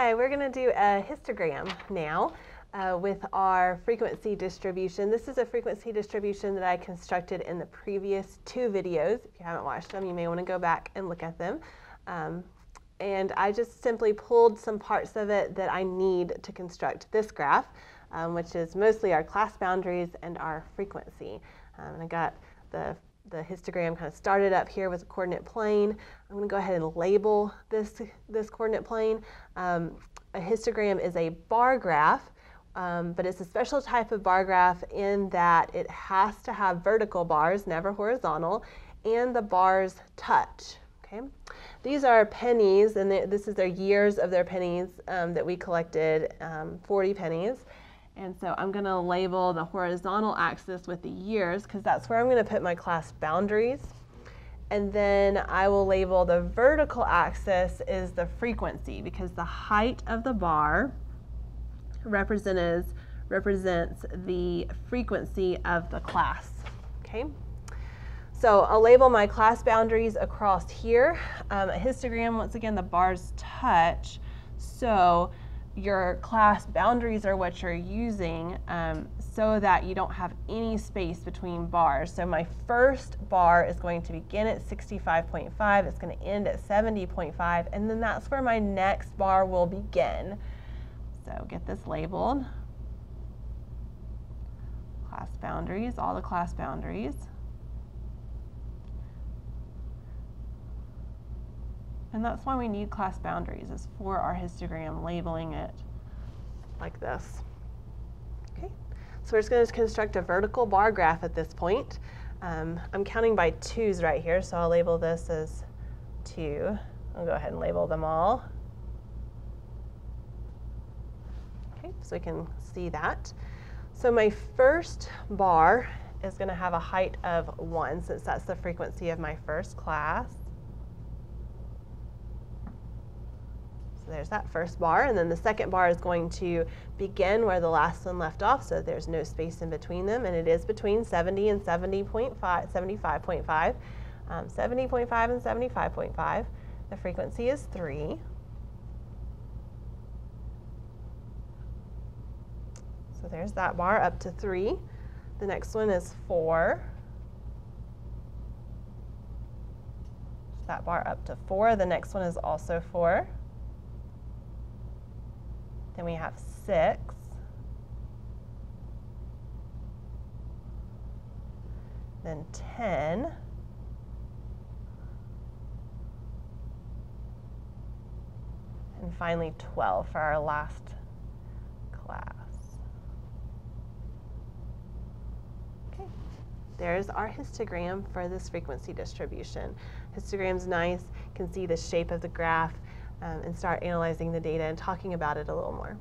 Hi, we're going to do a histogram now uh, with our frequency distribution. This is a frequency distribution that I constructed in the previous two videos. If you haven't watched them, you may want to go back and look at them. Um, and I just simply pulled some parts of it that I need to construct this graph, um, which is mostly our class boundaries and our frequency. Um, and I got the the histogram kind of started up here with a coordinate plane. I'm going to go ahead and label this, this coordinate plane. Um, a histogram is a bar graph, um, but it's a special type of bar graph in that it has to have vertical bars, never horizontal, and the bars touch. Okay, These are pennies, and they, this is their years of their pennies um, that we collected, um, 40 pennies. And so I'm going to label the horizontal axis with the years because that's where I'm going to put my class boundaries. And then I will label the vertical axis is the frequency because the height of the bar represents, represents the frequency of the class. Okay. So I'll label my class boundaries across here. Um, a histogram, once again, the bars touch. So your class boundaries are what you're using um, so that you don't have any space between bars. So my first bar is going to begin at 65.5, it's going to end at 70.5, and then that's where my next bar will begin. So get this labeled. Class boundaries, all the class boundaries. And that's why we need class boundaries, is for our histogram labeling it like this. Okay, so we're just going to construct a vertical bar graph at this point. Um, I'm counting by twos right here, so I'll label this as two. I'll go ahead and label them all. Okay, so we can see that. So my first bar is going to have a height of 1, since that's the frequency of my first class. There's that first bar, and then the second bar is going to begin where the last one left off, so there's no space in between them, and it is between 70 and 70.5, 75.5, um, 70.5 and 75.5. The frequency is 3. So there's that bar up to 3. The next one is 4. That bar up to 4. The next one is also 4. Then we have six. Then 10. And finally 12 for our last class. Okay, there's our histogram for this frequency distribution. Histogram's nice, you can see the shape of the graph um, and start analyzing the data and talking about it a little more.